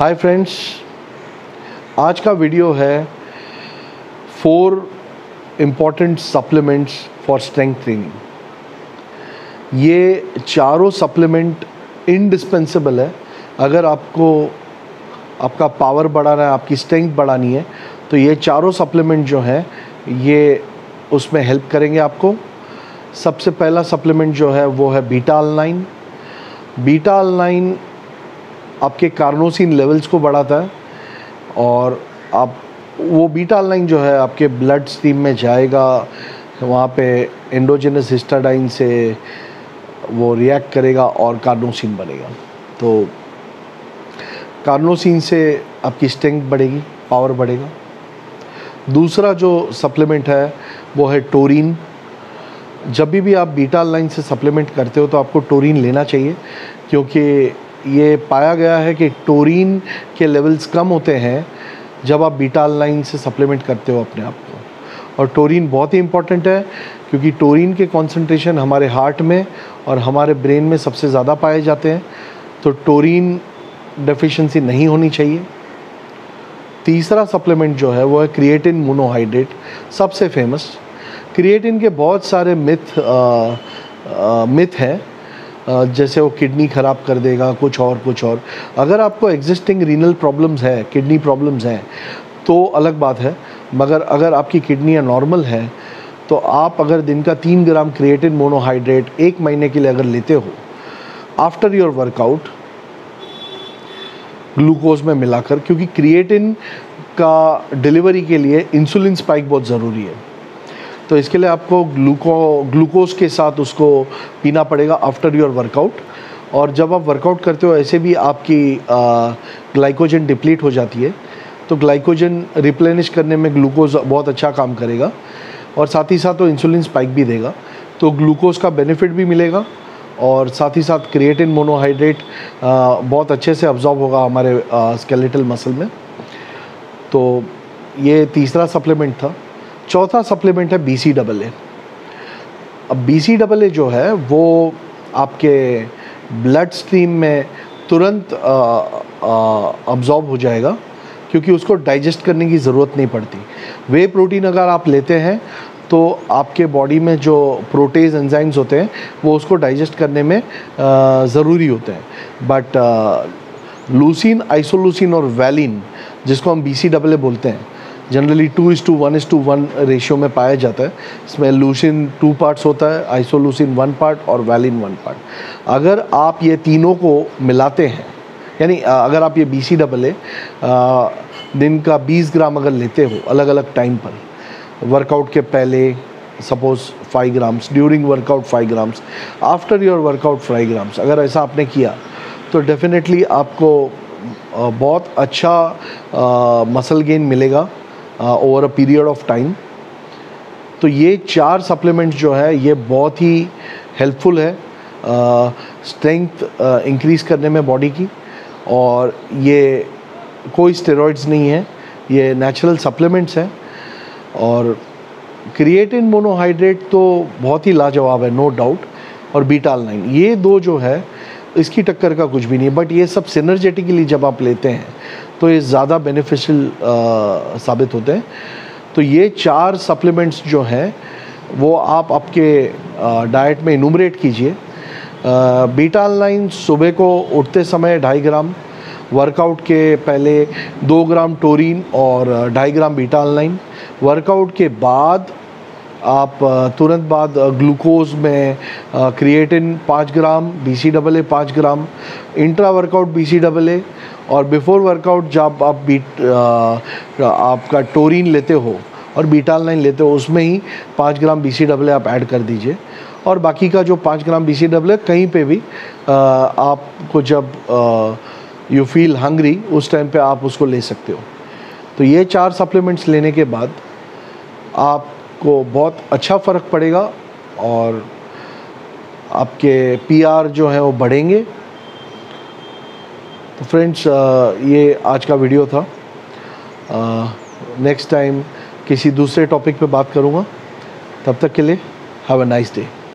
Hi friends आज का video है four important supplements for strength training ये चारों सप्लीमेंट इंडिस्पेंसिबल है। अगर आपको, आपका पावर बढ़ाना है, आपकी स्ट्रेंथ बढ़ानी है तो ये चारों सप्लीमेंट जो हैं, ये उसमें हेल्प करेंगे आपको। सबसे पहला सप्लीमेंट जो है, वो है बीटा अल्नाइन बीटा अल्नाइन आपके कार्नोसिन लेवल्स को बढ़ाता है और आप, वो बीटा लाइन जो है आपके ब्लड स्ट्रीम में जाएगा, वहाँ पे एंडोजेनस हिस्टाडाइन से वो रिएक्ट करेगा और कार्नोसिन बनेगा। तो कार्नोसिन से आपकी स्ट्रेंथ बढ़ेगी पावर बढ़ेगा। दूसरा जो सप्लीमेंट है, वो है टोरिन जब भी भी आप बीटा लाइन से सप्लीमेंट करते हो तो आपको टोरिन लेना चाहिए, क्योंकि ये पाया गया है कि टोरिन के लेवल्स कम होते हैं जब आप बीटा लाइन से सप्लीमेंट करते हो अपने आप को। और टोरिन बहुत ही इंपॉर्टेंट है क्योंकि टोरिन के कॉन्सेंट्रेशन हमारे हार्ट में और हमारे ब्रेन में सबसे ज़्यादा पाए जाते हैं। तो टोरिन डेफिशिएंसी नहीं होनी चाहिए। तीसरा सप्लीमेंट जो है वो है क्रिएटिन मोनोहाइड्रेट सबसे फ़ेमस क्रिएटिन के बहुत सारे मिथ आ, आ, मिथ हैं। जैसे वो किडनी ख़राब कर देगा, कुछ और कुछ और। अगर आपको एग्जिस्टिंग रीनल प्रॉब्लम्स है, किडनी प्रॉब्लम्स हैं तो अलग बात है। मगर अगर आपकी किडनियाँ नॉर्मल हैं तो आप अगर दिन का तीन ग्राम क्रिएटिन मोनोहाइड्रेट एक महीने के लिए अगर लेते हो आफ्टर योर वर्कआउट ग्लूकोज में मिलाकर, क्योंकि क्रिएटिन का डिलीवरी के लिए इंसुलिन स्पाइक बहुत ज़रूरी है। तो इसके लिए आपको ग्लूको, ग्लूकोज के साथ उसको पीना पड़ेगा आफ्टर योर वर्कआउट और जब आप वर्कआउट करते हो, ऐसे भी आपकी ग्लाइकोजन डिप्लीट हो जाती है। तो ग्लाइकोजन रिप्लेनिश करने में ग्लूकोज बहुत अच्छा काम करेगा। और साथ ही साथ वो इंसुलिन स्पाइक भी देगा। तो ग्लूकोज का बेनिफिट भी मिलेगा। और साथ ही साथ क्रिएटिन मोनोहाइड्रेट बहुत अच्छे से अब्जॉर्ब होगा हमारे स्केलेटल मसल में। तो ये तीसरा सप्लीमेंट था। चौथा सप्लीमेंट है बी सी डबल ए अब बी सी डबल ए जो है, वो आपके ब्लड स्ट्रीम में तुरंत अब्जॉर्ब हो जाएगा, क्योंकि उसको डाइजेस्ट करने की ज़रूरत नहीं पड़ती। वे प्रोटीन अगर आप लेते हैं तो आपके बॉडी में जो प्रोटेज एंजाइम्स होते हैं, वो उसको डाइजेस्ट करने में ज़रूरी होते हैं। बट लूसिन आइसोलूसिन और वैलिन जिसको हम बी सी डबल ए बोलते हैं generally two is to one is to one ratio में पाया जाता है। इसमें लूसिन टू पार्ट्स होता है आइसोलूसिन वन पार्ट और वैलिन वन पार्ट अगर आप ये तीनों को मिलाते हैं, यानी अगर आप ये बी सी डबल ए दिन का 20 ग्राम अगर लेते हो अलग अलग टाइम पर वर्कआउट के पहले suppose five grams during workout five grams after your workout five grams अगर ऐसा आपने किया तो डेफिनेटली आपको बहुत अच्छा मसल गेन मिलेगा। Over a period of time तो ये चार सप्लीमेंट्स जो है, ये बहुत ही हेल्पफुल है स्ट्रेंथ इंक्रीज़ करने में बॉडी की। और ये कोई स्टेरॉइड्स नहीं है, ये नेचुरल सप्लीमेंट्स हैं। और क्रिएटिन मोनोहाइड्रेट तो बहुत ही लाजवाब है नो डाउट और बीटाल नाइन ये दो जो है, इसकी टक्कर का कुछ भी नहीं है बट ये सब सिनर्जेटिकली जब आप लेते हैं तो ये ज़्यादा बेनिफिशियल साबित होते हैं। तो ये चार सप्लीमेंट्स जो हैं, वो आप आपके डाइट में इनूमरेट कीजिए। बीटा लाइन सुबह को उठते समय ढाई ग्राम वर्कआउट के पहले दो ग्राम टोरिन और ढाई ग्राम बीटा लाइन वर्कआउट के बाद आप तुरंत बाद ग्लूकोज में क्रिएटिन पाँच ग्राम बी सी डबल ए पाँच gram intra workout B C double A और बिफोर वर्कआउट जब आप बीट आपका टोरिन लेते हो और बीटाल नाइन लेते हो, उसमें ही पाँच ग्राम बी सी डबल ए आप ऐड कर दीजिए। और बाकी का जो पाँच ग्राम बी सी डबल ए कहीं पे भी आपको जब यू फील हंग्री उस टाइम पे आप उसको ले सकते हो। तो ये चार सप्लीमेंट्स लेने के बाद आपको बहुत अच्छा फ़र्क पड़ेगा और आपके पीआर जो है वो बढ़ेंगे। तो फ्रेंड्स ये आज का वीडियो था। नेक्स्ट टाइम किसी दूसरे टॉपिक पे बात करूँगा। तब तक के लिए हैव अ नाइस डे